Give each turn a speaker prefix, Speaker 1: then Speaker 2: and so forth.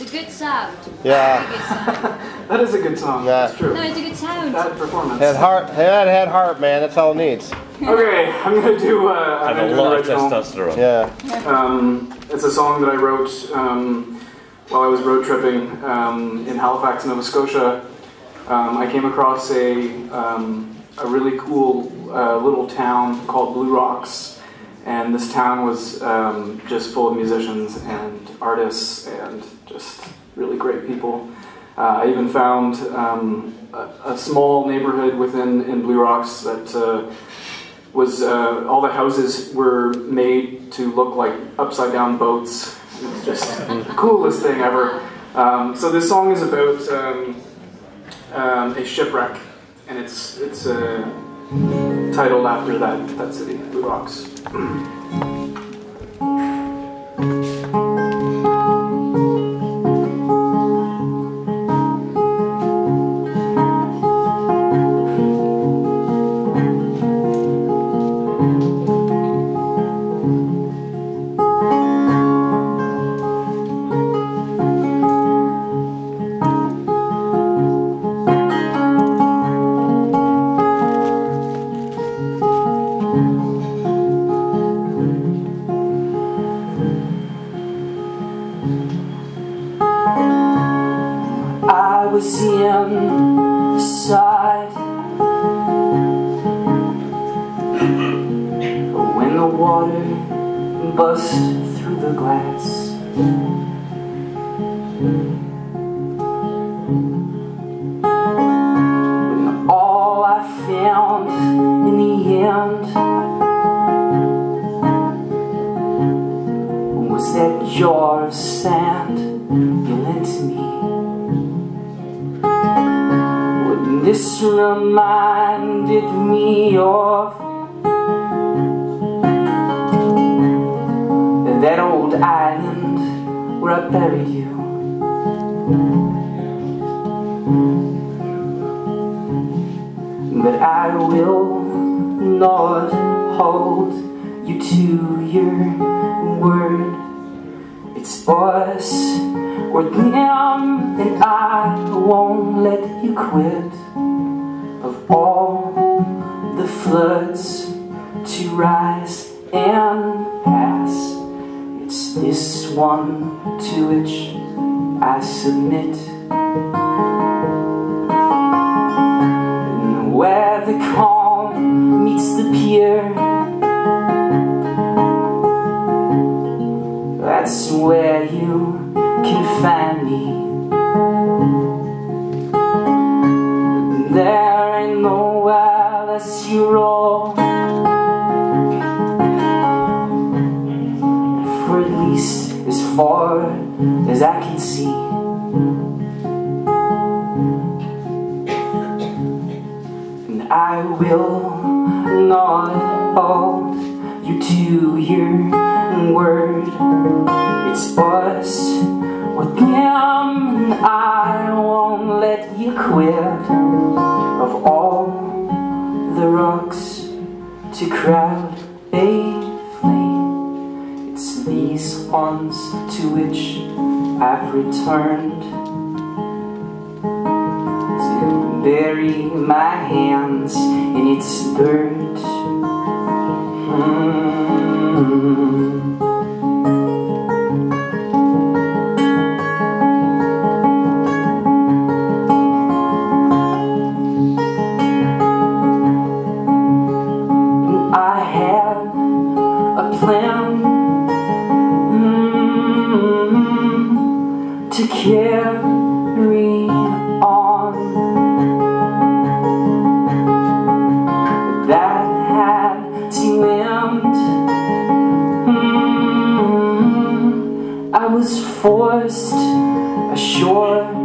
Speaker 1: It's a good sound.
Speaker 2: Yeah.
Speaker 1: Good sound.
Speaker 3: That is a good song.
Speaker 2: Yeah.
Speaker 3: That's true.
Speaker 1: No, it's a good sound.
Speaker 3: Bad performance.
Speaker 2: Had heart. Had had heart, man. That's all it needs.
Speaker 3: Okay, I'm gonna do. Uh, I'm
Speaker 4: And
Speaker 3: gonna
Speaker 4: a lot of
Speaker 3: original.
Speaker 4: testosterone.
Speaker 2: Yeah.
Speaker 3: Um, it's a song that I wrote um, while I was road tripping um, in Halifax, Nova Scotia. Um, I came across a, um, a really cool uh, little town called Blue Rocks, and this town was um, just full of musicians and artists and just really great people. Uh, I even found um, a, a small neighborhood within in Blue Rocks that uh, was uh, all the houses were made to look like upside down boats. It was just the coolest thing ever. Um, so this song is about um, um, a shipwreck, and it's it's uh, titled after that that city, Blue
Speaker 5: was inside when the water bust through the glass. When all I found in the end was that jar of sand you lent me. This reminded me of that old island where I buried you. But I will not hold you to your word. It's us or them, and I won't let you quit. Of all the floods to rise and pass, it's this one to which I submit. And where the calm meets the pier. That's where you can find me. There ain't nowhere less you roll. For at least as far as I can see. And I will not hold you to your word. It's us or them, I won't let you quit. Of all the rocks to crowd a flame, it's these ones to which I've returned to bury my hands in its dirt. Mm. To carry on. That had end. Mm, I was forced ashore